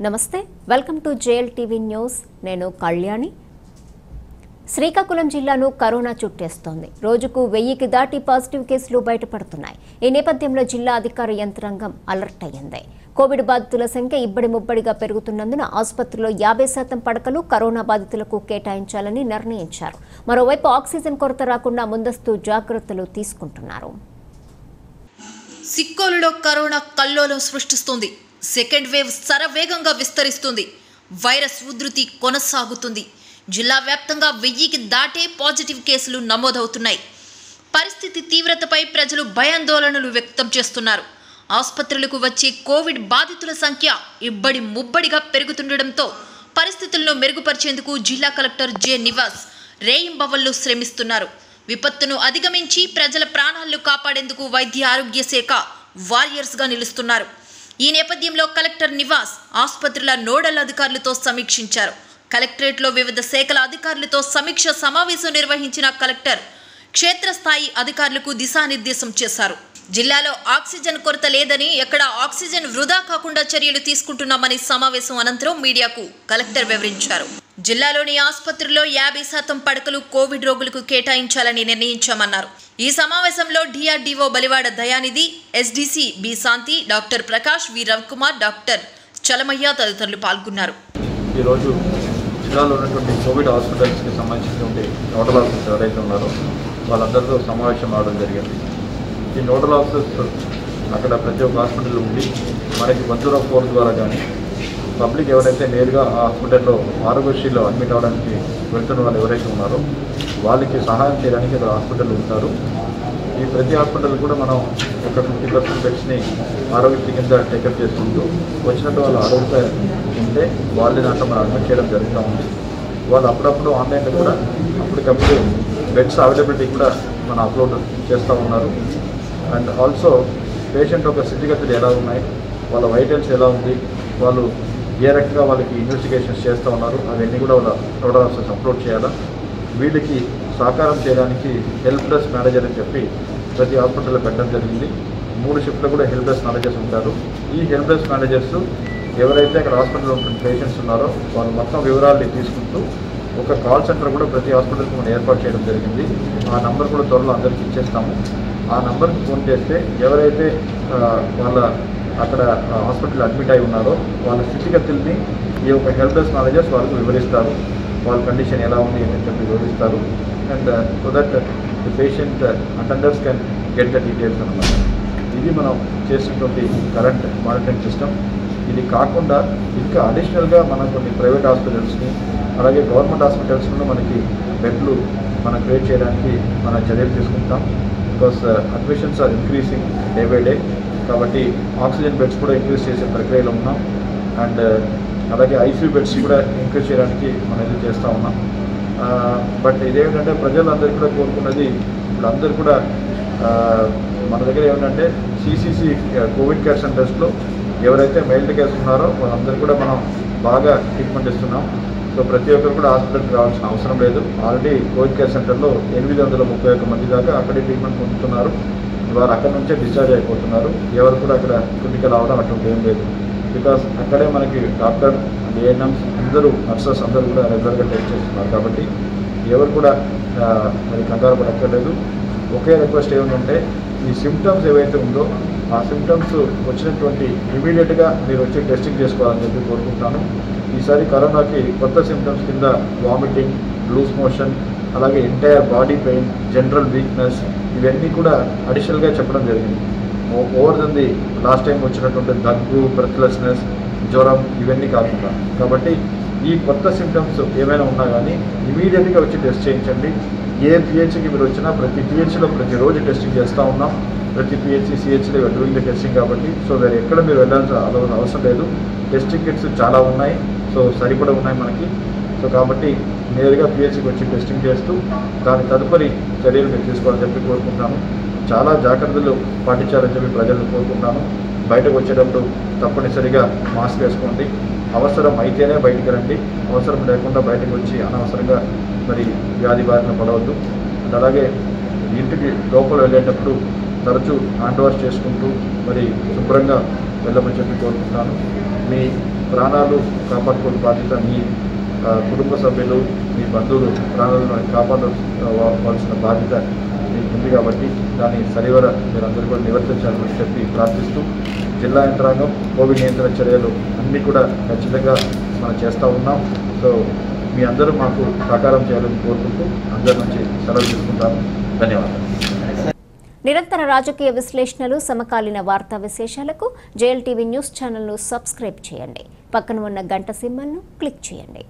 నమస్తే welcome to JL TV news. నేను కళ్యాణి. శ్రీకాకుళం జిల్లాను కరోనా చుట్టేస్తోంది. రోజుకు వెయ్యికి దాటి పాజిటివ్ కేసులు బయటపడుతున్నాయి. ఈ నేపథ్యంలో జిల్లా అధికార యంత్రాంగం అలర్ట్ అయ్యింది. కోవిడ్ బాధితుల సంఖ్య ఇబ్బడి ముబ్బడిగా పెరుగుతున్నందున ఆసుపత్రిలో యాభై శాతం పడకలు కరోనా బాధితులకు కేటాయించాలని నిర్ణయించారు. మరోవైపు ఆక్సిజన్ కొరత రాకుండా ముందస్తు జాగ్రత్తలు తీసుకుంటున్నారు. సిక్కోలులో కరోనా కల్లోలం సృష్టిస్తుంది. సెకండ్ వేవ్ శరవేగంగా విస్తరిస్తుంది. వైరస్ ఉధృతి కొనసాగుతుంది. జిల్లా వ్యాప్తంగా వెయ్యికి దాటే పాజిటివ్ కేసులు నమోదవుతున్నాయి. పరిస్థితి తీవ్రతపై ప్రజలు భయాందోళనలు వ్యక్తం చేస్తున్నారు. ఆసుపత్రులకు వచ్చే కోవిడ్ బాధితుల సంఖ్య ఇబ్బడి ముబ్బడిగా పెరుగుతుండటంతో పరిస్థితులను మెరుగుపరిచేందుకు జిల్లా కలెక్టర్ జె నివాస్ రేయింబవళ్ళు శ్రమిస్తున్నారు. విపత్తును అధిగమించి ప్రజల ప్రాణాలను కాపాడేందుకు వైద్య ఆరోగ్య శాఖ వారియర్స్గా నిలుస్తున్నారు. ఈ నేపథ్యంలో కలెక్టర్ నివాస్ ఆసుపత్రుల నోడల్ అధికారులతో సమీక్షించారు. కలెక్టరేట్లో వివిధ శాఖల అధికారులతో సమీక్ష సమావేశం నిర్వహించిన కలెక్టర్ క్షేత్రస్థాయి అధికారులకు దిశానిర్దేశం చేశారు. జిల్లాలో ఆక్సిజన్ కొరత లేదని ఎక్కడ ఆక్సిజన్ వృధా కాకుండా చర్యలు తీసుకుంటున్నామని సమావేశం అనంతరం మీడియాకు కలెక్టర్ వివరించారు. జిల్లాలోని ఆసుపత్రుల్లో యాభై శాతం పడకలు కోవిడ్ రోగులకు కేటాయించాలని నిర్ణయించామన్నారు. ఈ సమావేశంలో DRDO Balivada Dayanidhi SDC B Shanti doctor Prakash V Ravikumar doctor Chalamayya తదితరులు పాల్గొన్నారు. ఈరోజు జిల్లాలో ఉన్నటువంటి కోవిడ్ హాస్పిటల్స్కి సంబంధించినటువంటి నోడల్ ఆఫీసర్స్ ఎవరైతే ఉన్నారో వాళ్ళందరితో సమావేశం అవడం జరిగింది. ఈ నోడల్ ఆఫీసర్స్ అక్కడ ప్రతి ఒక్క హాస్పిటల్ ఉండి మనకి వన్ జీరో ఫోర్ ద్వారా కానీ పబ్లిక్ ఎవరైతే నేరుగా హాస్పిటల్లో ఆరోగ్యశ్రీలో అడ్మిట్ అవ్వడానికి వెళ్తున్న వాళ్ళు ఎవరైతే ఉన్నారో వాళ్ళకి సహాయం చేయడానికి ఇక్కడ హాస్పిటల్ ఉంటారు. ఈ ప్రతి హాస్పిటల్ కూడా మనం ఒక ఫిఫ్టీ పర్సెంట్ బెడ్స్ని ఆరోగ్యశ్రీ కింద టేకప్ చేసుకుంటూ వచ్చినట్టు వాళ్ళు ఆరోగ్య ఉంటే వాళ్ళని దాంట్లో మనం అడ్మిట్ చేయడం జరుగుతూ ఉంది. వాళ్ళు అప్పుడప్పుడు ఆన్లైన్లో కూడా అప్పటికప్పుడు బెడ్స్ అవైలబిలిటీ కూడా మనం అప్లోడ్ చేస్తూ ఉన్నారు. అండ్ ఆల్సో పేషెంట్ ఒక స్థితిగతులు ఎలా ఉన్నాయి? వాళ్ళ వైటల్స్ ఎలా ఉంది? వాళ్ళు ఏ రకంగా వాళ్ళకి ఇన్వెస్టిగేషన్స్ చేస్తూ ఉన్నారు అవన్నీ కూడా వాళ్ళ నోడల్ ఆఫీసర్స్ అప్లోడ్ చేయాలా? వీళ్ళకి సహకారం చేయడానికి హెల్ప్ డెస్క్ మేనేజర్ అని చెప్పి ప్రతి హాస్పిటల్లో పెట్టడం జరిగింది. మూడు షిఫ్ట్లో కూడా హెల్ప్ డెస్క్ మేనేజర్స్ ఉంటారు. ఈ హెల్ప్ డెస్క్ మేనేజర్స్ ఎవరైతే అక్కడ హాస్పిటల్లో ఉంటున్న పేషెంట్స్ ఉన్నారో వాళ్ళు మొత్తం వివరాలు తీసుకుంటూ ఒక కాల్ సెంటర్ కూడా ప్రతి హాస్పిటల్కి మనం ఏర్పాటు చేయడం జరిగింది. ఆ నంబర్ కూడా త్వరలో అందరికీ ఇచ్చేస్తాము. ఆ నంబర్కి ఫోన్ చేస్తే ఎవరైతే వాళ్ళ అక్కడ హాస్పిటల్ అడ్మిట్ అయి ఉన్నారో వాళ్ళ స్థితిగతుల్ని ఈ యొక్క హెల్త్ డెస్క్ మేనేజర్స్ వాళ్ళకు వివరిస్తారు. వాళ్ళ కండిషన్ ఎలా ఉంది అని చెప్పి వివరిస్తారు. And so that the patient attenders can get the details అనమాట ఇది మనం చేసినటువంటి కరెంట్ మానిటరింగ్ సిస్టమ్ ఇది కాకుండా ఇంకా అడిషనల్గా మనం కొన్ని ప్రైవేట్ హాస్పిటల్స్ని అలాగే గవర్నమెంట్ హాస్పిటల్స్లో మనకి బెడ్లు మనం క్రియేట్ చేయడానికి మనం చర్యలు తీసుకుంటాం. Because admissions are increasing day by day కాబట్టి ఆక్సిజన్ బెడ్స్ కూడా ఇంక్రీజ్ చేసే ప్రక్రియలో ఉన్నాం. అండ్ uh, అలాగే ఐసీయూ బెడ్స్ కూడా ఇంక్రీజ్ చేయడానికి మనం ఇది చేస్తూ ఉన్నాం. బట్ ఇదేమిటంటే ప్రజలందరూ కూడా కోరుకున్నది ఇప్పుడు అందరూ కూడా మన దగ్గర ఏమిటంటే సిసిసి కోవిడ్ కేర్ సెంటర్స్లో ఎవరైతే మెయిల్డ్ కేసు ఉన్నారో వాళ్ళందరూ కూడా మనం బాగా ట్రీట్మెంట్ ఇస్తున్నాం. సో ప్రతి ఒక్కరు కూడా హాస్పిటల్కి రావాల్సిన అవసరం లేదు. ఆల్రెడీ కోవిడ్ కేర్ సెంటర్లో ఎనిమిది వందల ముప్పై ఒక్క మంది దాకా అక్కడే ట్రీట్మెంట్ పొందుతున్నారు. వారు అక్కడ నుంచే డిశ్చార్జ్ అయిపోతున్నారు. ఎవరు కూడా అక్కడ క్రిటికల్ అవడం అటువంటి ఏం లేదు. బికాస్ అక్కడే మనకి డాక్టర్ అండ్ ఏఎన్ఎంస్ అందరూ నర్సెస్ అందరూ కూడా రెగ్యులర్గా టెస్ట్ చేస్తున్నారు. కాబట్టి ఎవరు కూడా మరి కంగారు పడక్కర్లేదు. ఒకే రిక్వెస్ట్ ఏమిటంటే ఈ సిమ్టమ్స్ ఏవైతే ఉందో ఆ సిమ్టమ్స్ వచ్చినటువంటి ఇమీడియట్గా మీరు వచ్చి టెస్టింగ్ చేసుకోవాలని చెప్పి కోరుకుంటాను. ఈసారి కరోనాకి కొత్త సిమ్టమ్స్ కింద వామిటింగ్ లూజ్ మోషన్ అలాగే entire body pain general weakness ఇవన్నీ కూడా అడిషనల్గా చెప్పడం జరిగింది. Over than the last time వచ్చినటువంటి దగ్గు బ్రెత్లెస్నెస్ జ్వరం ఇవన్నీ కాకుండా. కాబట్టి ఈ కొత్త సిమ్టమ్స్ ఏమైనా ఉన్నా కానీ ఇమీడియట్గా వచ్చి టెస్ట్ చేయించండి. ఏ పిహెచ్కి మీరు వచ్చినా ప్రతి పిహెచ్లో ప్రతిరోజు టెస్టింగ్ చేస్తూ ఉన్నాం. ప్రతి పిహెచ్సి సిహెచ్లో డూయింగ్ ద టెస్టింగ్ కాబట్టి సో వేరే ఎక్కడ మీరు వెళ్ళాల్సిన అవసరం లేదు. టెస్టింగ్ కిట్స్ చాలా ఉన్నాయి. సో సరిపడా ఉన్నాయి మనకి. సో కాబట్టి నేరుగా పిహెచ్సికి వచ్చి టెస్టింగ్ చేస్తూ దాని తదుపరి చర్యలు మేము తీసుకోవాలని చెప్పి కోరుకుంటున్నాను చాలా జాగ్రత్తలు పాటించాలని చెప్పి ప్రజలను కోరుకుంటున్నాను బయటకు వచ్చేటప్పుడు తప్పనిసరిగా మాస్క్ వేసుకోండి. అవసరం అయితేనే బయటికి రండి. అవసరం లేకుండా బయటకు వచ్చి అనవసరంగా మరి వ్యాధి బారిన పడవద్దు. అలాగే ఇంటికి లోపల వెళ్ళేటప్పుడు తరచూ హ్యాండ్ వాష్ చేసుకుంటూ మరి శుభ్రంగా వెళ్ళమని చెప్పి కోరుకుంటున్నాను. మీ ప్రాణాలు కాపాడుకోని బాధ్యత మీ కుటుంబ సభ్యులు మీ బంధువులు ప్రాణాలను కాపాడవలసిన బాధ్యత ఉంది కాబట్టి దాన్ని సరివర మీరందరూ కూడా నివర్తించాలని చెప్పి ప్రార్థిస్తూ జిల్లా యంత్రాంగం కోవిడ్ నియంత్రణ చర్యలు అన్నీ కూడా ఖచ్చితంగా మనం చేస్తూ ఉన్నాం. సో మీ అందరూ మాకు సహకారం చేయాలని కోరుకుంటూ అందరి నుంచి సెలవు తీసుకుంటాము ధన్యవాదాలు. నిరంతర రాజకీయ విశ్లేషణలు సమకాలీన వార్తా విశేషాలకు జేఎల్ టీవీ న్యూస్ ఛానల్ను సబ్స్క్రైబ్ చేయండి. పక్కన ఉన్న గంట సింబల్ను క్లిక్ చేయండి.